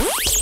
Bye.